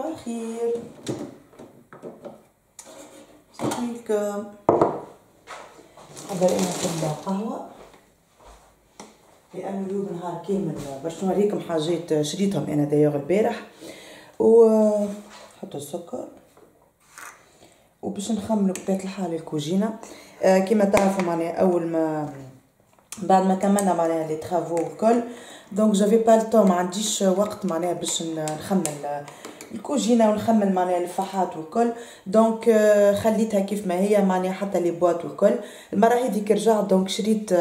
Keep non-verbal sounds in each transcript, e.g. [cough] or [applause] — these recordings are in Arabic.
صباح الخير. صباح عليكم حضر أنا في القهوة. لأنه اليوم نهار كامل باش نوريكم حاجات شريتهم أنا دايوغ البارح. و حط السكر. وباش نخملو بطبيعة الحال الكوجينة. آه، كيما تعرفوا معناها أول ما بعد ما كملنا معناها لي ترافو الكل. donc j'avais pas du tout ما عنديش وقت معناها باش نخمل الكوجينة ونخمل معناها الفحات والكل. donc خليتها كيف ما هي معناها حتى les boîtes والكل. المرة هذيك رجعت donc شريت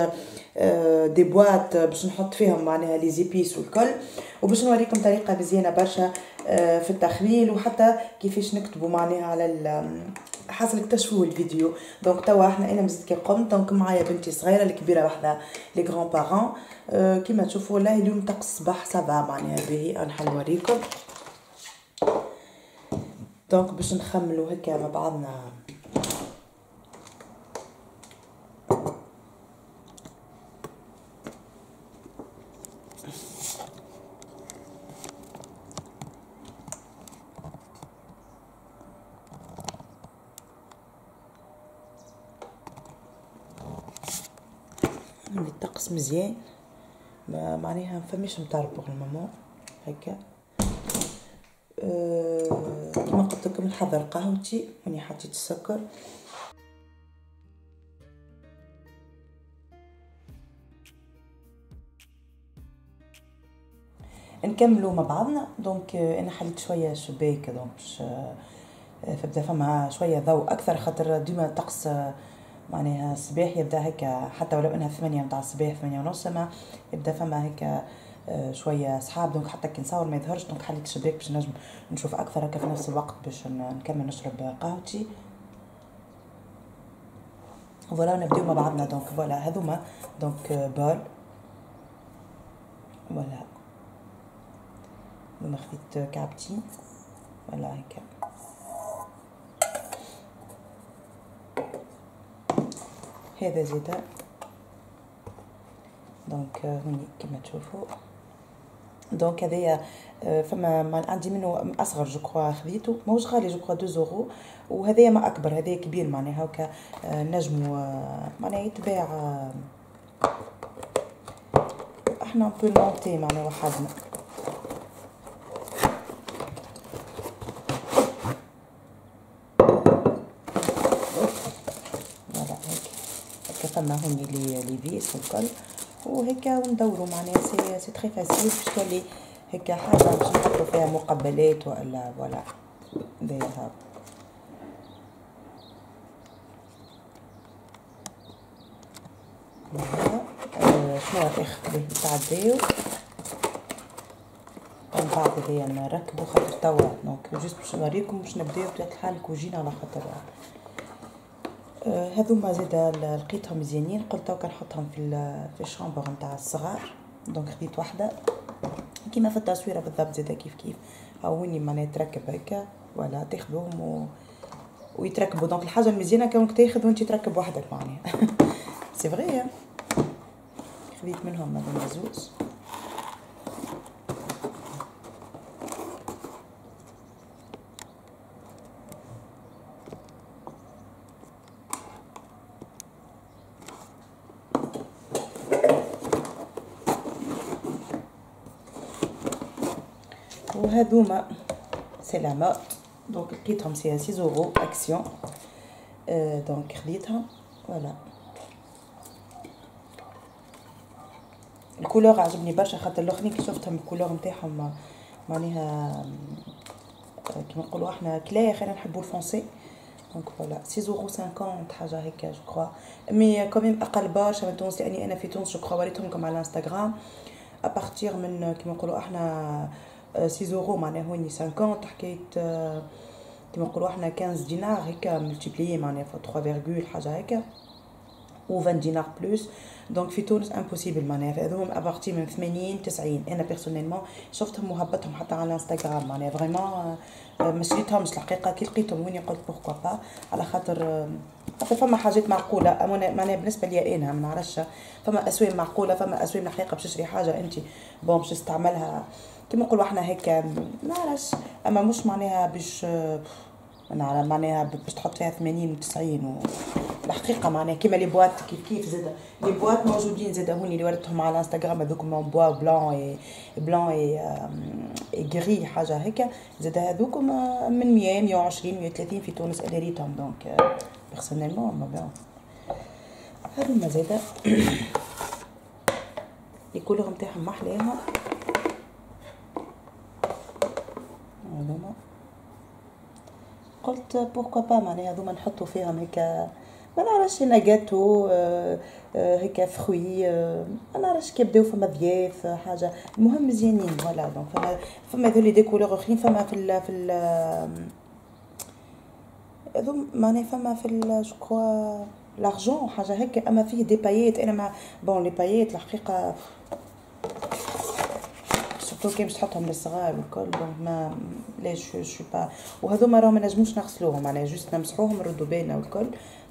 des boîtes باش نحط فيهم معناها les épices والكل. وباش نوريكم طريقة مزيانة برشا في التخميل وحتى كيفاش نكتبوا معناها على حاصل اكتشفوا الفيديو. donc توا إحنا أنا مزيد كي قمت. donc معايا بنتي صغيرة الكبيره وحدة les grands-parents. كيما تشوفوا والله اليوم طقس الصباح ça va معناها باهي. أنا حنوريكم. donc باش نخملوا هكا مع بعضنا. الطقس مزيان ما معناها فماش مطر pour le moment هكا. قلت لكم نحضر قهوتي هاني حطيت السكر. نكملوا مع بعضنا. donc أنا حليت شوية شباك donc باش فبدا فما شوية ضوء أكثر خاطر ديما الطقس معناها الصباح يبدا هكا حتى ولو إنها ثمانية متاع الصباح ثمانية ونص ما يبدا فما هكا شوية سحاب donc حتى كي نصور ما يظهرش donc حليت الشباك باش نجم نشوف أكثر هكا في نفس الوقت باش نكمل نشرب قهوتي. voilà نبداو مع بعضنا donc voilà هذوما donc bols voilà هذوما خديت كعبتين voilà هكا. هذا زيدا donc هوني كما تشوفوا. donc هذايا فما عندي منه اصغر je crois خذيته ماهوش غالي je crois 2 اورو وهذايا ما اكبر هذايا كبير معناها هكا نجمو معناها يتباع إحنا بو نونتي معناها وحدنا فما هوني les les vis والكل وهكا وندورو معناها c'est c'est très facile باش تولي هكا حاجة باش نحطو فيها مقبلات والا voilà باهي شنو الاخ باهي تعداو من بعد هذيا نركبو خاطر توا. donc juste باش نوريكم باش نبداو بطبيعة الحال الكوجينة على خاطر هذوما زادا لقيتهم مزيانين قلت تو كنحطهم في في ال chambre نتاع الصغار. donc خديت وحده كيما في التصويره بالضبط زادا كيف كيف. هاوني معناها تركب هكا ولا تاخذوهم و... ويتركبوا. donc الحاجة المزيانة كونك تاخذ وانت تركب وحدك معناها. [laughs] c'est vrai خديت منهم هذوما زوز. وهذوما سلامات donc لقيتهم c'est 6 euros Action أه donc خديتها voilà ال couleur عجبني برشا خاطر الاخرين كي شفتهم ال couleur نتاعهم معناها كيما نقولوا إحنا clair أنا نحبوا ال foncé donc voilà 6 اورو 50 حاجة هكا je crois mais quand même أقل برشا من تونس لاني أنا في تونس je crois وريتهم لكم على الانستغرام à partir من كيما نقولوا إحنا 6 اورو معناها هوني 50 حكايه كيما نقولوا إحنا 15 دينار هكا multiplier معناها في 3 حاجة هكا و 20 دينار plus donc في تونس impossible معناها. هذوهم à partir من 80 90 أنا personnellement شفتهم وهبطهم حتى على الانستغرام معناها vraiment ما شريتهمش. الحقيقة كي لقيتهم وين قلت pourquoi pas على خاطر خاطر فما حاجات معقولة. معناها بالنسبة لي أنا ما نعرفش. فما اسواق معقولة فما اسواق الحقيقة باش تشري حاجة أنت. bon باش تستعملها. كيما نقولوا إحنا هيك ما نعرفش أما مش معناها باش نعرف معناها باش تحط فيها 80 و 90 و الحقيقة معناها كيما les boîtes كيف كيف زاد les boîtes موجودين زاد هوني اللي وريتهم على انستغرام هذوك من bois blanc et blanc et et gris حاجة هيك زاد هذوك من 100 120 130 في تونس اللي ريتهم donc personnellement mais bien هذوما زاد. [coughs] les couleurs نتاعهم محلاهم. هذوما قلت pourquoi pas معناها هذوما نحطوا فيهم هيك ما نعرفش أنا جاتو آه، آه، هيك فخوي آه، ما نعرفش كي بداو فما ضياف حاجة. المهم مزيانين voilà. donc فما فما هذول des couleurs أخرين فما في ال في ال هذو معناها فما في جو كوا لارجون حاجة هيك أما فيه دي بايات أنا ما بون لي بايات الحقيقة كي باش تحطهم للصغار والكل دونك ما لا شو شو با وهذوما راهم ما نجموش نغسلوهم معناها جوست نمسحوهم نردو بينا والكل.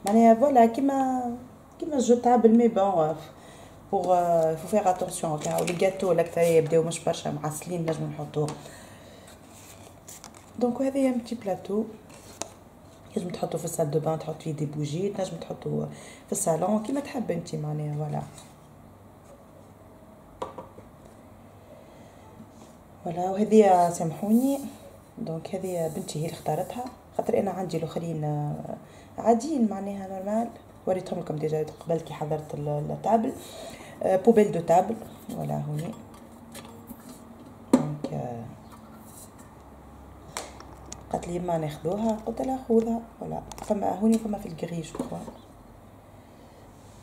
معناها فوالا كيما كيما جوتابل مي بون بوغ فو فيغ اتونسيون كاع لي غاتو الاكثريه يبداو مش برشا معسلين نجمو نحطوهم. donc هذه un petit plateau تنجم تحطو في ال salle de bain تحط فيه des bougies تنجم تحطو في الصالون كيما تحب انت معناها voilà voilà وهذه سامحوني. donc هذه بنتي هي اللي اختارتها. خاطر أنا عندي الأخرين عاديين معناها normal وريتهم لكم déjà قبل كي حضرت ال table. poubelle de table ولا هوني. donc قالت لي ما ناخذوها قلت لها خذها. ولا فما هوني فما في الكريش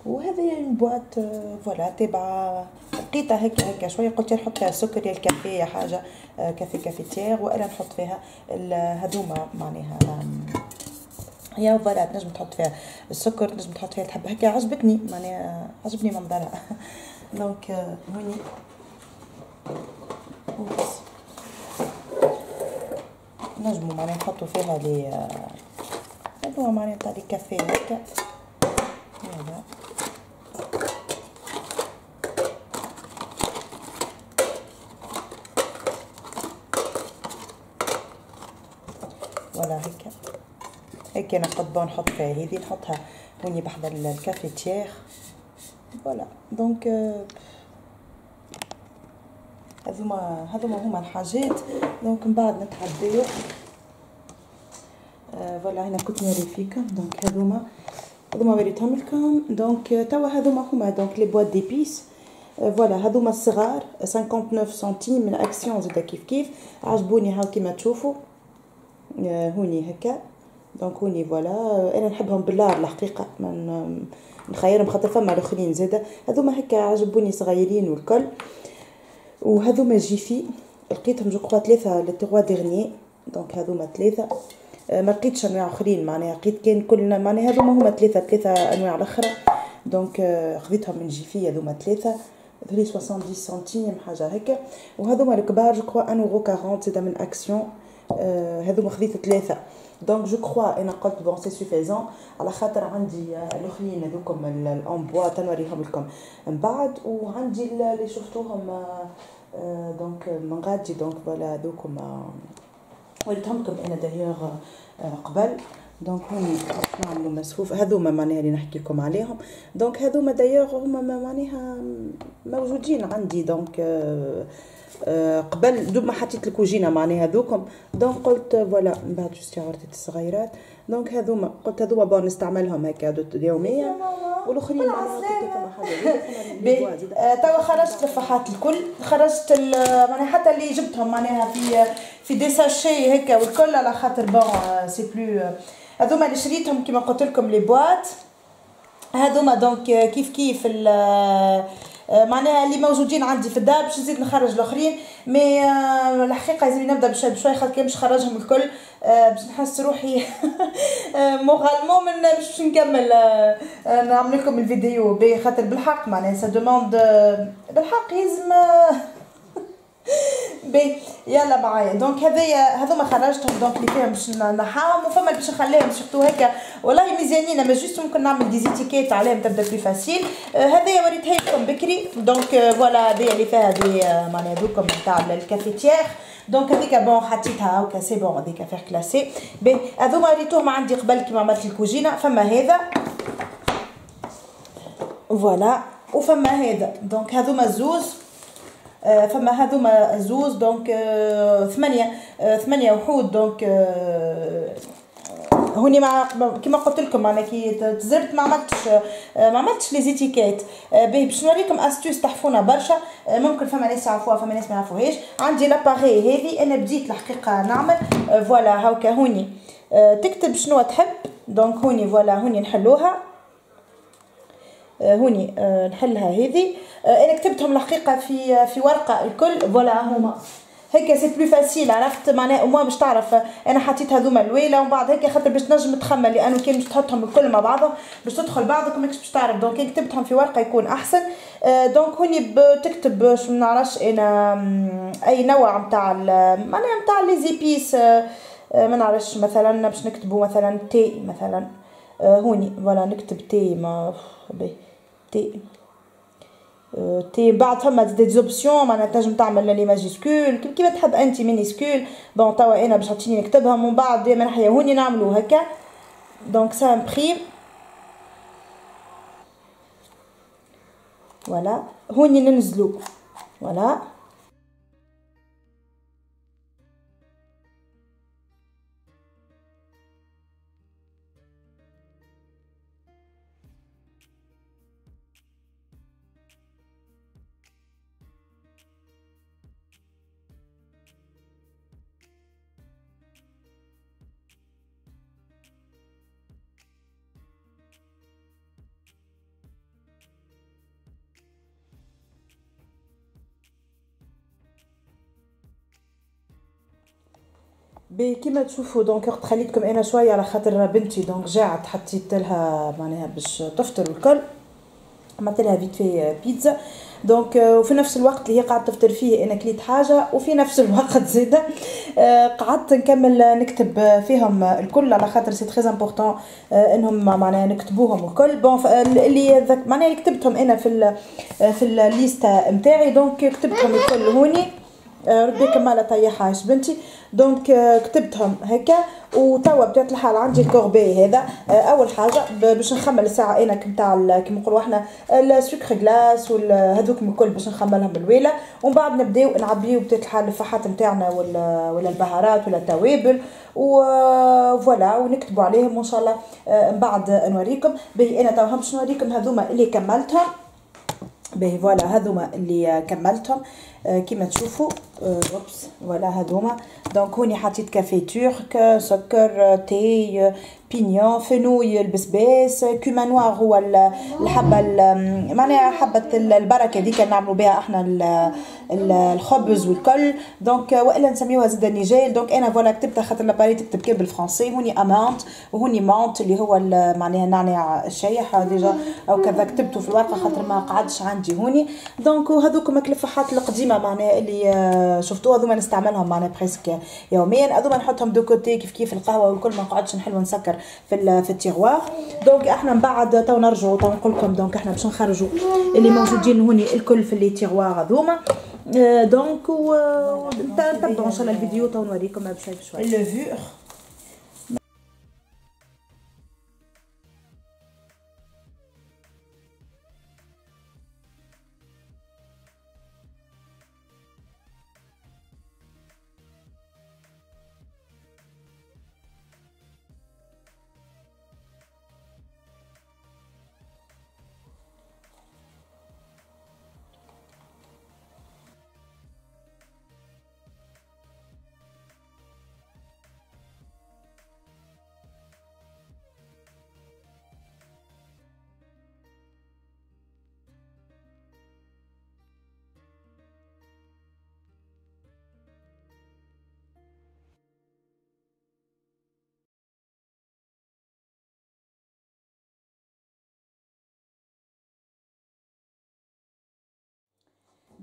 وهذه une boîte voilà تابعة لقيتها هيك هيك شوية قلت نحط فيها سكر يا الكافي يا حاجة café cafetière وأنا نحط فيها هذوما معناها هي voilà تنجم تحط فيها السكر تنجم تحط فيها الحبه هكا عجبتني معناها عجبني منظرها donc هوني نجمو معناها نحطو فيها les هذو معناها تاع les cafés هكا هذا voilà هكا هيك أنا نحط فيها هذي نحطها هوني بحذا ال cafetière. voilà donc هذوما هذوما هما الحاجات. donc من بعد نتعداو voilà هنا كنت نوري فيكم. donc هذوما هذوما وريتهم لكم donc توا هذوما هما. donc les boîtes d'épices voilà هذوما الصغار 59 سنتيم من اكسيون زادا كيف كيف. عجبوني هاو كيما تشوفوا. هوني هكا. donc هوني voilà. أنا نحبهم بالله الحقيقة. من نخيرهم خاطر فما الأخرين زادة. هذوما هكا عجبوني صغيرين والكل. وهذوما Gifi لقيتهم je crois ثلاثة les trois derniers donc هذوما ثلاثة ما لقيتش أنواع أخرين معناها. لقيت كان كل معناها هذوما هما ثلاثة ثلاثة أنواع الأخرى. donc خذيتهم من Gifi هذوما ثلاثة هذولي 70 سنتيم حاجة هكا. وهذوما الكبار je crois 1 اورو 40 زاده من أكسيون. هذوما خذيت ثلاثة donc je crois أنا قلت bon c'est suffisant على خاطر عندي الاخرين هذوكم ال en bois تو نوريهم لكم. من بعد وعندي اللي شفتوهم donc من غادي donc voilà هذوكم وريتهم لكم أنا d'ailleurs قبل. donc هوني نعملوا مسفوف هذوما معناها اللي نحكي لكم عليهم. donc هذوما d'ailleurs هما معناها موجودين عندي donc قبل دوب ما حطيت الكوجينة معناها هذوكم. donc قلت voilà من بعد juste الصغيرات. donc هذوما قلت هذوما bon نستعملهم هكا يوميا. والآخرين معناها حاجة [laughs] توا خرجت الفحات الكل. خرجت معناها حتى اللي جبتهم معناها في في des sachets هكا والكل على خاطر bon c'est plus هذوما اللي شريتهم كيما قلت لكم les boîtes. هذوما donc كيف كيف معناها اللي موجودين عندي في الدار باش نزيد نخرج الآخرين. mais الحقيقة لازم نبدا بشوي بشوي خاطر باش نخرجهم الكل باش نحس روحي. [laughs] moralement من باش نكمل نعمل لكم الفيديو بخاطر بالحق معناها ça demande بالحق يلزم ben يلا معايا. donc هذايا هذوما خرجتهم donc اللي فيهم باش نحاهم وفما باش نخليهم surtout هكا. والله ميزانين اما juste ممكن نعمل des étiquettes عليهم تبدا plus facile آه، هذايا وريتها لكم بكري. donc voilà هذايا اللي فيها هذه معناها دوكم تاع ال cafetière donc هذيك bon حطيتها هكا c'est bon هذيك verre classique هذوما ريتوهم عندي قبل كيما عملت الكوجينة. فما هذا. voilà وفما هذا. donc هذوما زوز. آه، فما هذوما زوز donc آه، ثمانية آه، ثمانية وحود donc هوني مع كيما قلت لكم أنا كي تزربت ما عملتش ما عملتش les étiquettes. باهي باش نوريكم astuce تحفونا برشا. ممكن فما ناس يعرفوها فما ناس ما يعرفوهاش. عندي l'appareil هذه أنا بديت الحقيقة نعمل. voilà هاكا هوني. تكتب شنو تحب. donc هوني voilà هوني نحلوها. هوني نحلها هذه أنا كتبتهم الحقيقة في في ورقة الكل. voilà هما. هيك c'est plus facile عرفت؟ معناها وما باش تعرف أنا حطيت هذوما الويلة ومن بعد هيك خاطر باش تنجم تخمم لأنه كان باش تحطهم الكل مع بعضهم باش تدخل بعضك ماكش باش تعرف. donc كتبتهم في ورقة يكون أحسن. donc هوني بتكتب شو نعرفش أنا أي نوع نتاع معناها نتاع les épices ما نعرفش مثلا باش نكتبوا مثلا thé مثلا. هوني voilà نكتب thé ما thé thé بعد فما des options معناها تنجم تعمل les majuscules كيما تحب انت minuscules bon توا أنا باش تعطيني نكتبها من بعد من ناحيه هوني نعملو هكا. donc ça imprime voilà هوني ننزلو. voilà كيما تشوفوا donc خليتكم أنا شوية على خاطر بنتي donc جاعت حطيت لها معناها باش تفطر الكل. عملت لها vite fait بيتزا donc وفي نفس الوقت اللي هي قاعدة تفطر فيه أنا كليت حاجة. وفي نفس الوقت [laughs] زيد قعدت نكمل نكتب فيهم الكل. على خاطر c'est très important إنهم معناها نكتبوهم الكل. bon اللي معناها كتبتهم أنا في في ال liste نتاعي donc كتبتهم الكل. هوني. ربي كمالة طيحها بنتي donc euh, كتبتهم هكا وتوا بطبيعه الحال عندي ال corbeille هذا. euh, أول حاجة باش نخمل الساعة أنا نتاع كيما نقولوا إحنا ال sucre glace وهذوك الكل باش نخملهم بالويلة. ومن بعد نبداو نعبيو بطبيعه الحال الفحات نتاعنا ولا ولا البهارات ولا التوابل. و voilà ونكتبوا عليهم وإن شاء الله من بعد نوريكم. باهي أنا توا باش نوريكم هذوما اللي كملتهم. باهي voilà هذوما اللي كملتهم. كيما تشوفوا. oups voilà هذوما donc هوني حطيت café turc sucre thé pignons fenouil البسباس cumin noir هو الحبه معناها حبه البركه هذيك نعملوا بها إحنا الخبز والكل donc والا نسميوها زيد nigelle donc أنا voilà كتبتها خاطر l'appareil تكتب كان بالفرنسي هوني amande وهوني menthe اللي هو معناها النعناع الشايح déjà أو كذا كتبته في الورقه خاطر ما قعدش عندي هوني donc هذوك الفحات القديمه معناها اللي شفتوها هذوما نستعملهم معناها presque يوميا هذوما نحطهم de côté كيف كيف القهوة والكل ما نقعدش نحل ونسكر في في ال tiroir donc إحنا من بعد تو نرجعوا تو نقول لكم donc إحنا باش نخرجوا اللي موجودين هوني الكل في les tiroirs هذوما. donc و نتبعوا إن شاء الله الفيديو تو نوريكم بشوي بشوي.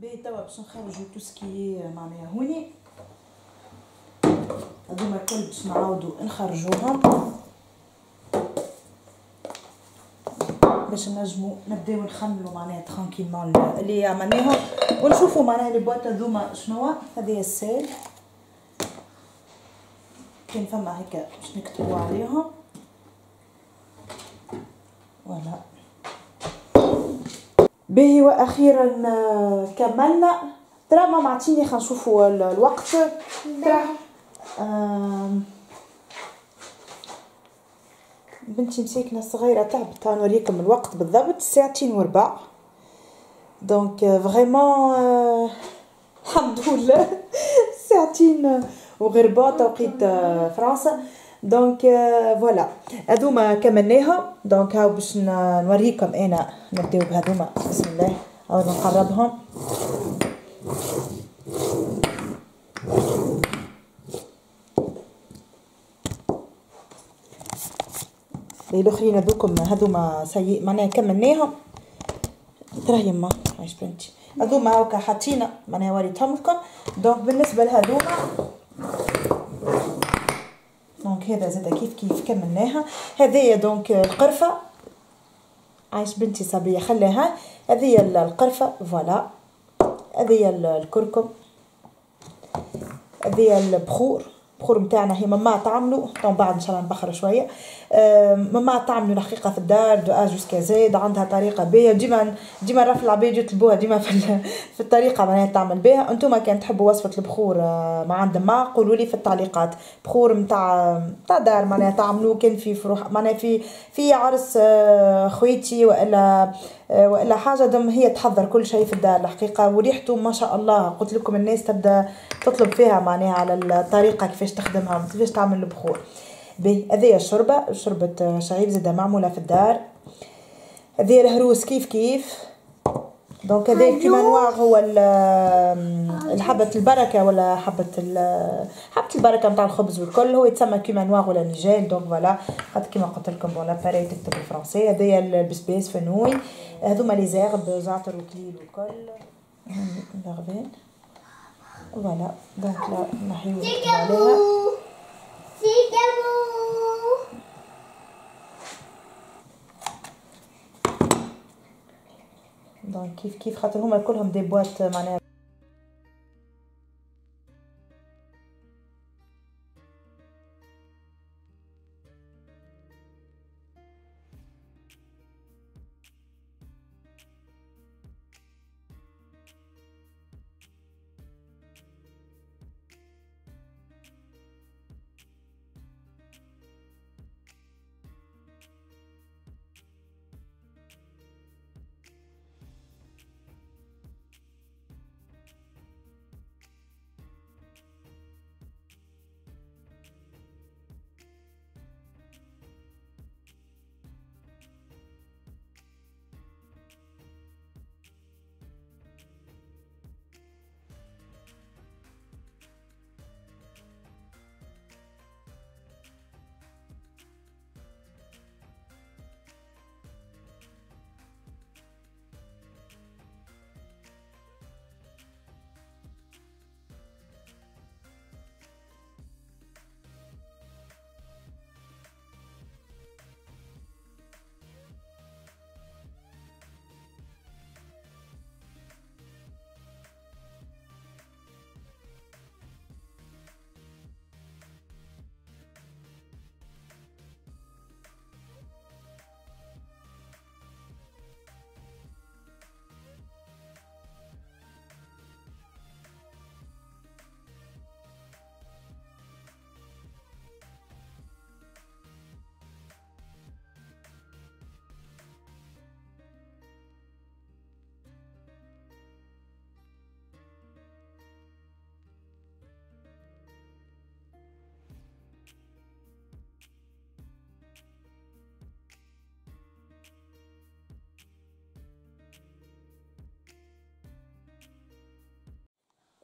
باهي توا باش نخرجو tout ce qui معناها هوني. هذوما الكل باش نعاودو نخرجوهم باش نجمو نبداو نخملو معناها tranquillement اللي عملناهم ونشوفو معناها les boîtes هذوما شنوا. هذه celle. كاين فما هكا باش نكتبو عليهم Voilà. باهي وأخيرا آه، كملنا ترى ماما عطيني خلينا نشوفوا الوقت. ترى بنتي مساكنه صغيره تعبت نوريكم الوقت بالضبط ساعتين وربع donc vraiment الحمد لله [laughs] ساعتين وربع توقيت فرنسا donc voilà هذوما كملناهم donc هاو باش نوريكم أنا نبداو بهذوما بسم الله هاو نقربهم الاخرين هذوكم هذوما c'est معناها كملناهم ترى يما عايش بنتي هذوما هاكا حاطينا معناها وريتهم لكم donc بالنسبة لهذوما donc هذا زاد كيف كيف كملناها. هذه donc القرفة. عايش بنتي صبية خليها. هذه القرفة voilà. هذه الكركم. هذه البخور. البخور نتاعنا هي ماما تعملوا تو بعد إن شاء الله نبخر شوية. ماما تعملوا الحقيقة في الدار دو à jusqu'à زيد عندها طريقة باهيه ديما ديما راه في العباد يطلبوها ديما في في الطريقة معناها تعمل بها. أنتم كان تحبوا وصفة البخور آه، ما عند ما قولوا لي في التعليقات. بخور نتاع نتاع دار معناها تعملوه كان في فروح معناها في في عرس آه، خويتي وإلا آه، وإلا حاجة دم هي تحضر كل شيء في الدار الحقيقة. وريحته ما شاء الله قلت لكم الناس تبدأ تطلب فيها معناها على الطريقة كيفاش تخدمها كيفاش تعمل البخور. به هذه الشوربه شوربه شعير زاده معمولة في الدار. هذه الهروس كيف كيف؟ دونك هذا الكيما نوار هو حبة البركة ولا حبة حبة البركة نتاع الخبز والكل. هو يتسمى كيما نوار ولا نيجيل دونك فوالا خاطر كيما قلت لكم بون لاباري تكتب بالفرنسي. هذايا البسباس فنوي. هذوما لي زيرب زعتر وكليل والكل [laughs] فوالا لا نحيو عليها دونك كيف كيف خاطر هما كلهم دي بواط معناها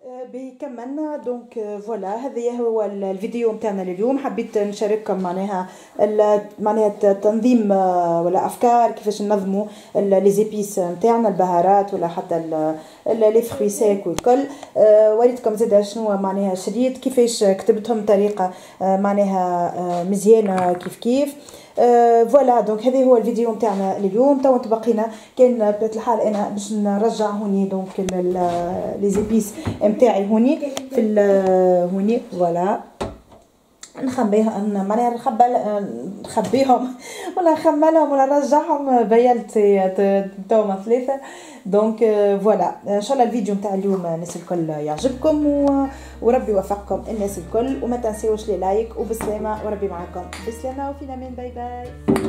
بكملنا donc voilà هذا هو الفيديو نتاعنا لليوم. حبيت نشارككم معناها معناها تنظيم ولا أفكار كيفاش ننظموا les épices نتاعنا البهارات ولا حتى les fruits secs والكل آه وريتكم زاد شنو معناها شريط؟ كيفاش كتبتهم بطريقه آه معناها آه مزيانة كيف كيف. Voilà donc هذا هو الفيديو نتاعنا اليوم. تو تبقينا كان بطبيعه الحال أنا باش نرجع هوني donc les épices نتاعي هوني في هوني. Voilà. نخبيهم معناها نخبل نخبيهم ولا نخملهم ولا نرجعهم بيلت توما ثلاثة. Donc voilà. إن شاء الله الفيديو نتاع اليوم الناس الكل يعجبكم وربي يوفقكم الناس الكل. وما تنسيوش les likes وبسلامه وربي معكم. بسلامه وفي أمان bye bye.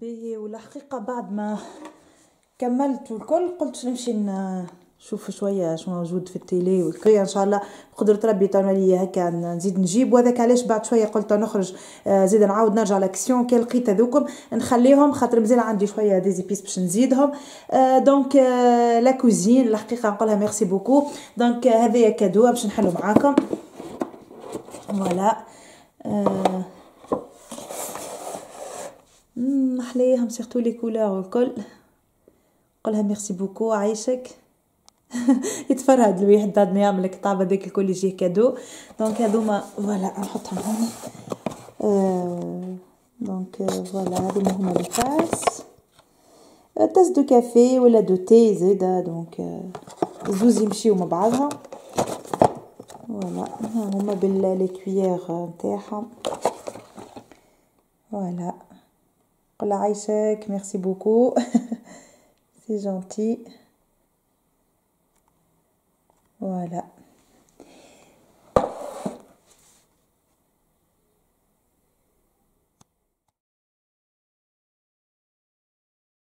باهي والحقيقة بعد ما كملت والكل قلت نمشي نشوف شوية شو موجود في التيلي والكريا إن شاء الله بقدرة ربي تعمل لي هكا نزيد نجيب. وهذاك علاش بعد شوية قلت نخرج آه، زيد نعاود نرجع لأكسيون. كي لقيت هذوكم نخليهم خاطر مازال عندي شوية d'épices باش نزيدهم. donc la cousine الحقيقة نقولها merci beaucoup donc هذايا cadeau باش نحلو معاكم. voilà آه محليهم surtout les couleurs والكل قولها merci beaucoup عايشك. [laughs] يتفرهد الواحد بعد ما يعمل الكتاب هذاك الكل يجيه cadeau. donc هذوما voilà نحطهم هنا. آه donc voilà هذوما هما les tasses, tasses de café ولا de thé زاده donc زوز يمشيو مع بعضها. Voilà هما ب les cuillères نتاعهم. Voilà. قل عايشك merci beaucoup c'est gentil voilà